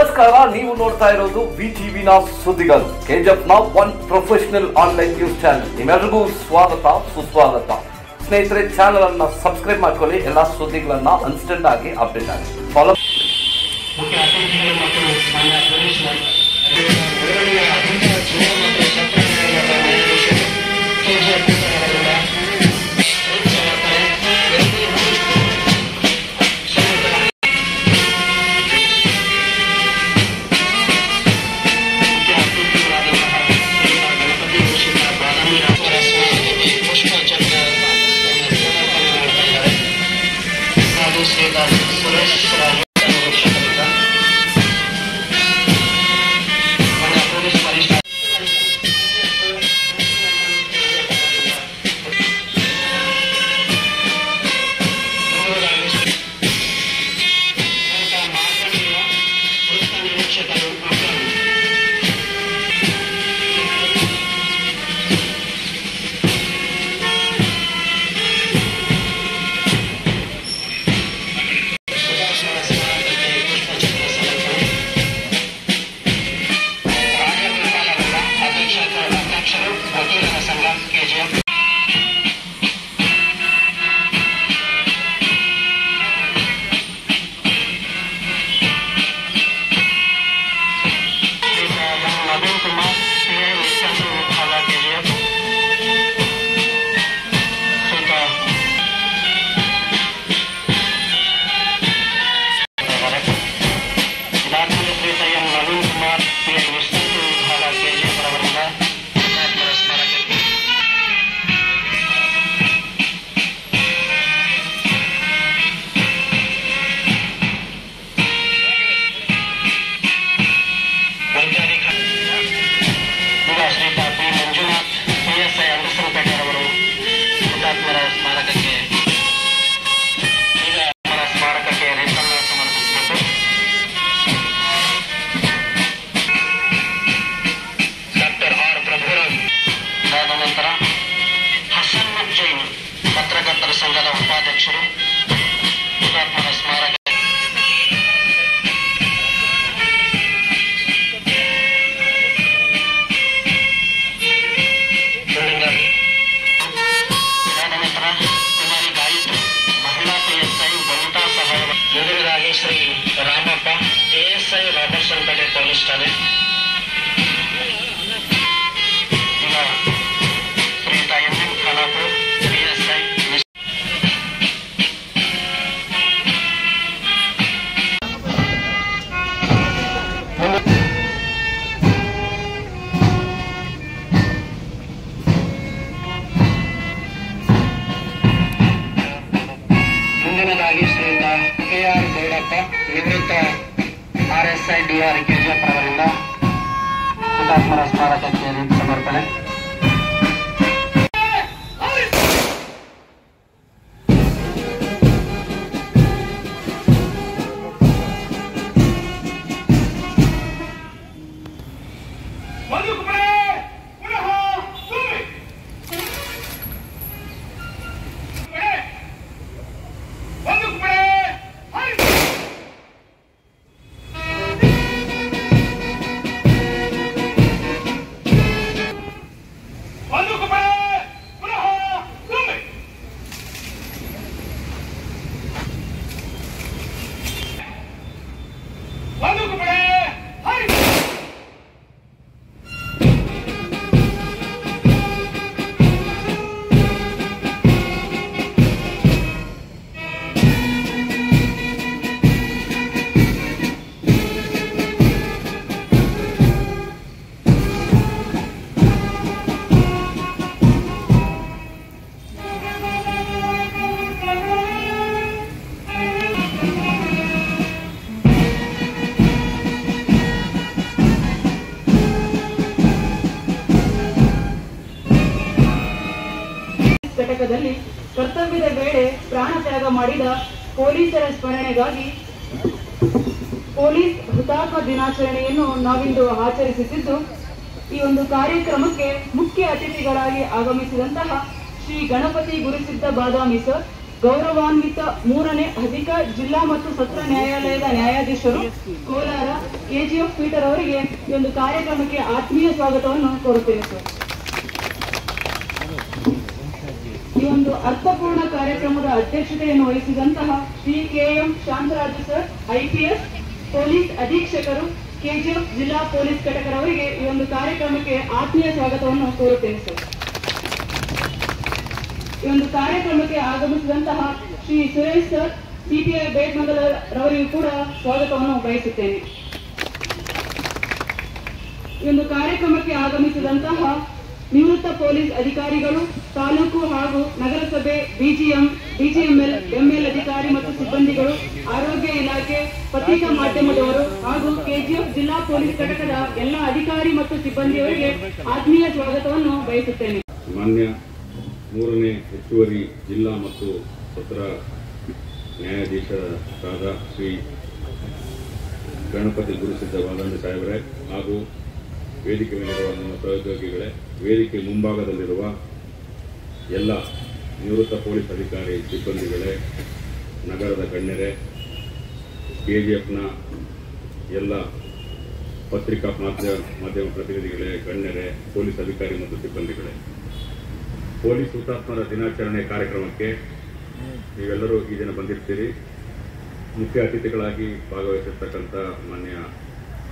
ನಮಸ್ಕಾರ, ನೀವು ನೋಡ್ತಾ ಇರೋದು ವಿಟಿವಿನ ಸುದ್ದಿಗಳು. ಕೆಜೆಫ್ನ one professional online news channel ನಿಮ್ಮೆಲ್ಲರಿಗೂ ಸ್ವಾಗತ, ಸುಸ್ವಾಗತ. ಸ್ನೇಹಿತರೆ ಚಾನೆಲ್ ಅನ್ನ ಸಬ್ಸ್ಕ್ರೈಬ್ ಮಾಡ್ಕೊಳ್ಳಿ. ಎಲ್ಲಾ ಸುದ್ದಿಗಳನ್ನ ಅನ್ಸ್ಟೆಂಟ್ ಆಗಿ ಅಪ್ಡೇಟ್ ಆಗಿ. ಫಾಲೋ ಮತ್ತು Shri D R K G ಅವರವರಿಂದ ಹುತಾತ್ಮರ ಸ್ಮಾರಕಕ್ಕೆ ಸಮರ್ಪಣೆ ಘಟಕದಲ್ಲಿ ಕರ್ತವ್ಯದ ವೇಳೆ ಪ್ರಾಣ ತ್ಯಾಗ ಮಾಡಿದ ಪೊಲೀಸರ ಸ್ಮರಣೆಗಾಗಿ ಪೊಲೀಸ್ ಹುತಾತ್ಮ ದಿನಾಚರಣೆಯನ್ನು ನಾವಿಂದು ಆಚರಿಸುತ್ತಿದ್ದು, ಈ ಒಂದು ಕಾರ್ಯಕ್ರಮಕ್ಕೆ ಮುಖ್ಯ ಅತಿಥಿಗಳಾಗಿ ಆಗಮಿಸಿದಂತಹ ಶ್ರೀ ಗಣಪತಿ ಗುರುಸಿದ್ಧ ಬಾದಾಮಿ ಸರ್, ಗೌರವಾನ್ವಿತ ಮೂರನೇ ಅಧಿಕ ಜಿಲ್ಲಾ ಮತ್ತು ಸತ್ರ ನ್ಯಾಯಾಲಯದ ನ್ಯಾಯಾಧೀಶರು ಕೋಲಾರ, ಕೆಜಿಎಫ್ ಪೀಟರ್ ಅವರಿಗೆ ಈ ಒಂದು ಕಾರ್ಯಕ್ರಮಕ್ಕೆ ಆತ್ಮೀಯ ಸ್ವಾಗತವನ್ನು ಕೋರುತ್ತೇನೆ ಸರ್. ಒಂದು ಅರ್ಥಪೂರ್ಣ ಕಾರ್ಯಕ್ರಮದ ಅಧ್ಯಕ್ಷತೆಯನ್ನು ವಹಿಸಿದಂತಹ Shri K M Shantaraju sir, IPS police ಅಧೀಕ್ಷಕರು, KGF ಜಿಲ್ಲಾ ಪೊಲೀಸ್ ಘಟಕರವರಿಗೆ ಈ ಒಂದು ಕಾರ್ಯಕ್ರಮಕ್ಕೆ ಆತ್ಮೀಯ ಸ್ವಾಗತವನ್ನು ಕೋರುತ್ತೇನೆ ಸರ್. ಈ ಒಂದು ಕಾರ್ಯಕ್ರಮಕ್ಕೆ ಆಗಮಿಸಿದಂತಹ ಶ್ರೀ ಸುರೇಶ್ ಸರ್, ಸಿಪಿಐ ಬೇಟ್ಮಂಗಲ ರವರಿಗೂ ಕೂಡ ಸ್ವಾಗತವನ್ನು ಬಯಸುತ್ತೇನೆ. ಈ ಒಂದು ಕಾರ್ಯಕ್ರಮಕ್ಕೆ ಆಗಮಿಸಿದಂತಹ ನಿವೃತ್ತ ಪೊಲೀಸ್ ಅಧಿಕಾರಿಗಳು, ತಾಲೂಕು ಹಾಗೂ ನಗರಸಭೆ ಬಿಜಿಎಂ ಬಿಜಿಎಂಎಲ್ ಎಂಎಲ್ ಅಧಿಕಾರಿ ಮತ್ತು ಸಿಬ್ಬಂದಿಗಳು, ಆರೋಗ್ಯ ಇಲಾಖೆ ಪತ್ರಿಕಾ ಮಾಧ್ಯಮದವರು ಹಾಗೂ ಕೆಜಿಎಫ್ ಜಿಲ್ಲಾ ಪೊಲೀಸ್ ಘಟಕದ ಎಲ್ಲ ಅಧಿಕಾರಿ ಮತ್ತು ಸಿಬ್ಬಂದಿಯವರಿಗೆ ಆತ್ಮೀಯ ಸ್ವಾಗತವನ್ನು ಬಯಸುತ್ತೇನೆ. ಮಾನ್ಯ ಮೂರನೇ ಹೆಚ್ಚುವರಿ ಜಿಲ್ಲಾ ಮತ್ತು ಸತ್ರ ನ್ಯಾಯಾಧೀಶರಾದ ಶ್ರೀ ಗಣಪತಿ ಗುರುಸಿದ್ದ ಬಾಲಂದ ಸಾಹೇಬರೇ ಹಾಗೂ ವೇದಿಕೆ ಮೇಲಿರುವ ನಮ್ಮ ಸಹೋದ್ಯೋಗಿಗಳೇ, ವೇದಿಕೆ ಮುಂಭಾಗದಲ್ಲಿರುವ ಎಲ್ಲ ನಿವೃತ್ತ ಪೊಲೀಸ್ ಅಧಿಕಾರಿ ಸಿಬ್ಬಂದಿಗಳೇ, ನಗರದ ಗಣ್ಯರೇ ಕೆ ಜಿ ಎಫ್ನ ಎಲ್ಲ ಪತ್ರಿಕಾ ಮಾಧ್ಯಮ ಮಾಧ್ಯಮ ಪ್ರತಿನಿಧಿಗಳೇ, ಗಣ್ಯರೇ, ಪೊಲೀಸ್ ಅಧಿಕಾರಿ ಮತ್ತು ಸಿಬ್ಬಂದಿಗಳೇ. ಪೊಲೀಸ್ ಹುತಾತ್ಮರ ದಿನಾಚರಣೆ ಕಾರ್ಯಕ್ರಮಕ್ಕೆ ನೀವೆಲ್ಲರೂ ಈ ದಿನ ಬಂದಿರ್ತೀರಿ. ಮುಖ್ಯ ಅತಿಥಿಗಳಾಗಿ ಭಾಗವಹಿಸಿರ್ತಕ್ಕಂಥ ಮಾನ್ಯ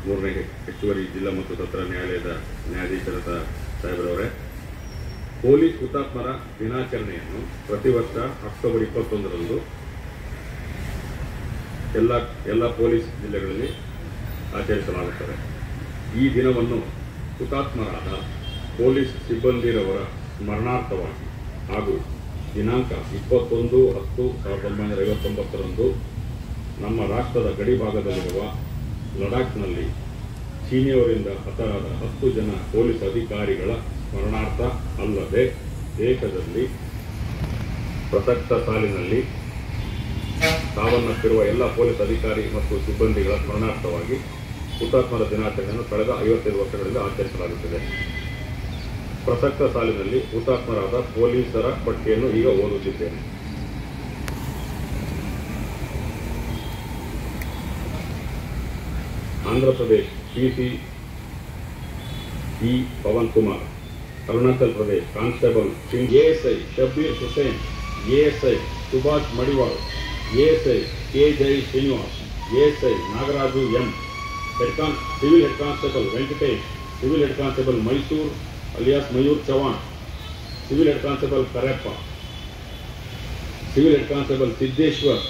ಮೂರನೇ ಹೆಚ್ಚುವರಿ ಜಿಲ್ಲಾ ಮತ್ತು ಸತ್ರ ನ್ಯಾಯಾಲಯದ ನ್ಯಾಯಾಧೀಶರಾದ ಸಾಹೇಬರವರೇ, ಪೊಲೀಸ್ ಹುತಾತ್ಮರ ದಿನಾಚರಣೆಯನ್ನು ಪ್ರತಿ ವರ್ಷ ಅಕ್ಟೋಬರ್ ಇಪ್ಪತ್ತೊಂದರಂದು ಎಲ್ಲ ಎಲ್ಲ ಪೊಲೀಸ್ ಜಿಲ್ಲೆಗಳಲ್ಲಿ ಆಚರಿಸಲಾಗುತ್ತದೆ. ಈ ದಿನವನ್ನು ಹುತಾತ್ಮರಾದ ಪೊಲೀಸ್ ಸಿಬ್ಬಂದಿರವರ ಸ್ಮರಣಾರ್ಥವಾಗಿ ಹಾಗೂ ದಿನಾಂಕ ಇಪ್ಪತ್ತೊಂದು ಹತ್ತು ಸಾವಿರದ ಒಂಬೈನೂರ ಐವತ್ತೊಂಬತ್ತರಂದು ನಮ್ಮ ರಾಷ್ಟ್ರದ ಗಡಿಭಾಗದಲ್ಲಿರುವ ಲಡಾಖ್ನಲ್ಲಿ ಚೀನಿಯವರಿಂದ ಹತರಾದ ಹತ್ತು ಜನ ಪೊಲೀಸ್ ಅಧಿಕಾರಿಗಳ ಸ್ಮರಣಾರ್ಥ ಅಲ್ಲದೆ ದೇಶದಲ್ಲಿ ಪ್ರಸಕ್ತ ಸಾಲಿನಲ್ಲಿ ಸಾವನ್ನಪ್ಪಿರುವ ಎಲ್ಲ ಪೊಲೀಸ್ ಅಧಿಕಾರಿ ಮತ್ತು ಸಿಬ್ಬಂದಿಗಳ ಸ್ಮರಣಾರ್ಥವಾಗಿ ಹುತಾತ್ಮರ ದಿನಾಚರಣೆಯನ್ನು ಕಳೆದ ಐವತ್ತೈದು ವರ್ಷಗಳಿಂದ ಆಚರಿಸಲಾಗುತ್ತಿದೆ. ಪ್ರಸಕ್ತ ಸಾಲಿನಲ್ಲಿ ಹುತಾತ್ಮರಾದ ಪೊಲೀಸರ ಪಟ್ಟಿಯನ್ನು ಈಗ ಓದುತ್ತಿದ್ದೇನೆ. Andhra Pradesh CC E Pawan Kumar Arunachal Pradesh constable ASI Shabbir Hussain ASI Subhash Madiwal ASI K Jay Srinivas ASI Nagaraju M head con civil head constable Venkatesh civil head constable Mysore alias Mayur Chauhan civil head constable Kareppa civil head constable Siddheshwar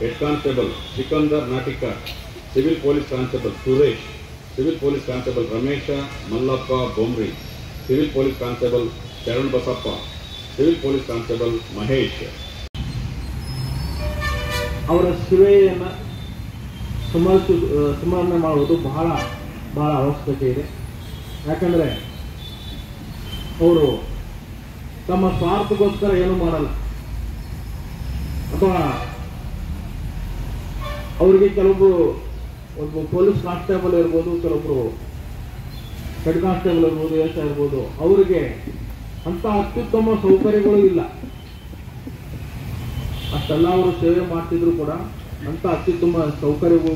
head constable Sikandar Natika civil police constable Suresh, civil police constable Ramesha Mallappa Bomri, civil police constable Sharan Basappa, civil police constable Mahesh. ಅವರ ಸೇವೆಯನ್ನು ಸ್ಮರಿಸು ಸ್ಮರಣೆ ಮಾಡುವುದು ಬಹಳ ಬಹಳ ಅವಶ್ಯಕತೆ ಇದೆ. ಯಾಕಂದರೆ ಅವರು ತಮ್ಮ ಸ್ವಾರ್ಥಕ್ಕೋಸ್ಕರ ಏನೂ ಮಾಡಲ್ಲ. ಅಥವಾ ಅವರಿಗೆ ಕೆಲವೊಬ್ಬರು ಒಬ್ಬ ಪೊಲೀಸ್ ಕಾನ್ಸ್ಟೇಬಲ್ ಇರ್ಬೋದು ಕೆಲವೊಬ್ರು ಹೆಡ್ ಕಾನ್ಸ್ಟೇಬಲ್ ಇರ್ಬೋದು, ಎಸ್ ಇರ್ಬೋದು, ಅವರಿಗೆ ಅಂತ ಅತ್ಯುತ್ತಮ ಸೌಕರ್ಯಗಳು ಇಲ್ಲ. ಅಷ್ಟೆಲ್ಲ ಅವರು ಸೇವೆ ಮಾಡ್ತಿದ್ರು ಕೂಡ ಅಂತ ಅತ್ಯುತ್ತಮ ಸೌಕರ್ಯಗಳು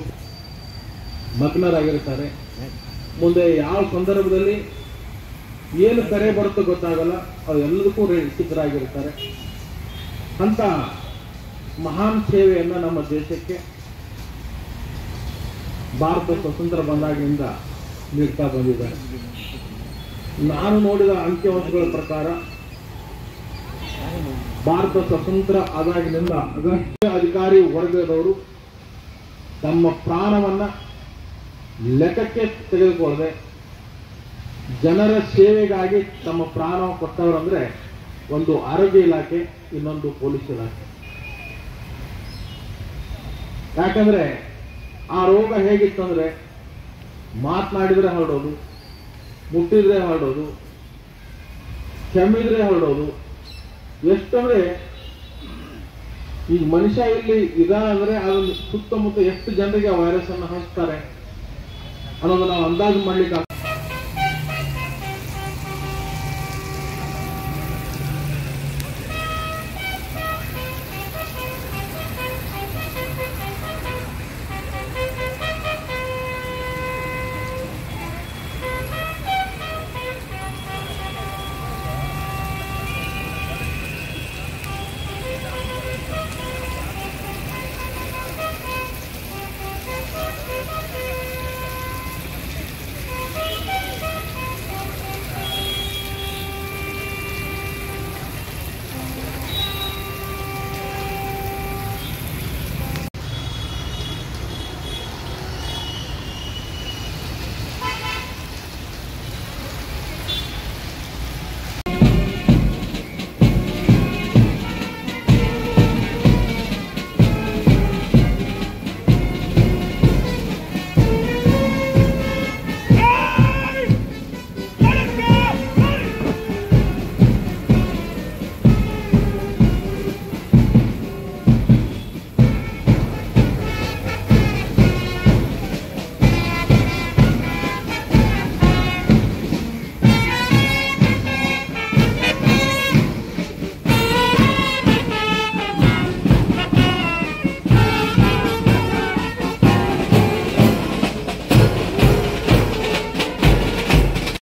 ಮಗ್ನರಾಗಿರ್ತಾರೆ. ಮುಂದೆ ಯಾವ ಸಂದರ್ಭದಲ್ಲಿ ಏನು ಕರೆ ಬರುತ್ತೋ ಗೊತ್ತಾಗಲ್ಲ ಅವ್ರು ಎಲ್ಲದಕ್ಕೂ ಸಿದ್ಧರಾಗಿರ್ತಾರೆ. ಅಂತ ಮಹಾನ್ ಸೇವೆಯನ್ನು ನಮ್ಮ ದೇಶಕ್ಕೆ ಭಾರತ ಸ್ವತಂತ್ರ ಬಂದಾಗಿನಿಂದ ನೀಡ್ತಾ ಬಂದಿದ್ದಾರೆ ನಾನು ನೋಡಿದ ಅಂಕಿಅಂಶಗಳ ಪ್ರಕಾರ ಭಾರತ ಸ್ವತಂತ್ರ ಆದಾಗಿನಿಂದ ಅಧಿಕಾರಿ ವರ್ಗದವರು ತಮ್ಮ ಪ್ರಾಣವನ್ನು ಲೆಕ್ಕಕ್ಕೆ ತೆಗೆದುಕೊಳ್ಳದೆ ಜನರ ಸೇವೆಗಾಗಿ ತಮ್ಮ ಪ್ರಾಣ ಕೊಟ್ಟವರಂದ್ರೆ ಒಂದು ಆರೋಗ್ಯ ಇಲಾಖೆ, ಇನ್ನೊಂದು ಪೊಲೀಸ್ ಇಲಾಖೆ. ಯಾಕಂದ್ರೆ ಆ ರೋಗ ಹೇಗಿತ್ತಂದ್ರೆ ಮಾತನಾಡಿದ್ರೆ ಹರಡೋದು, ಮುಟ್ಟಿದ್ರೆ ಹರಡೋದು, ಕೆಮ್ಮಿದ್ರೆ ಹರಡೋದು. ಎಷ್ಟಂದ್ರೆ ಈಗ ಮನುಷ್ಯ ಇಲ್ಲಿ ಇದಾನ ಅಂದ್ರೆ ಅದನ್ನು ಸುತ್ತಮುತ್ತ ಎಷ್ಟು ಜನರಿಗೆ ವೈರಸ್ ಅನ್ನು ಹಂಚ್ತಾರೆ ಅನ್ನೋದನ್ನ ನಾವು ಅಂದಾಜು ಮಾಡ್ಲಿಕ್ಕೆ